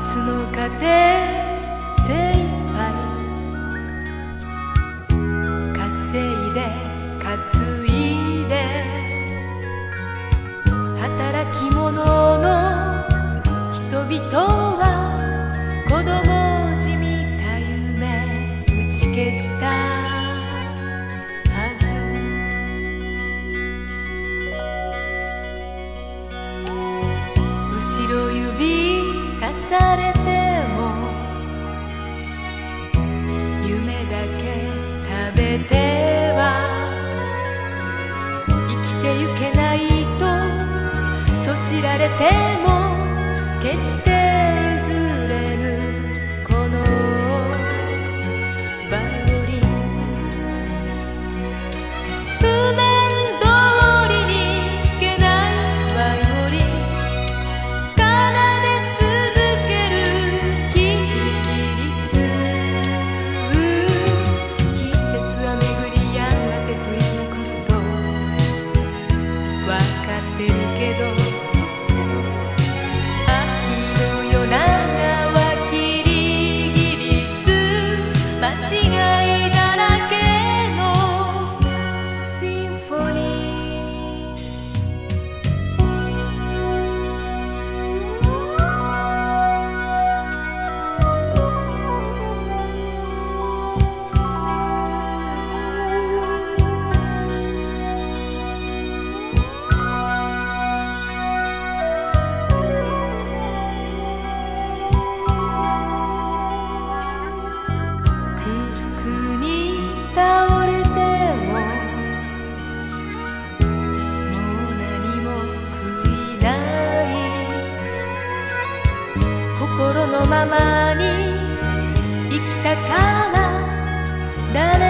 日の糧精一杯稼いで担いで働き者の人々は子供知られても決してままに生きたから誰